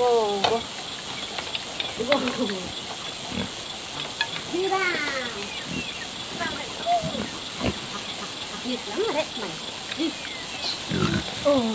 이거 이거 이거 đi vào nhiệt lắm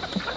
Ha ha ha!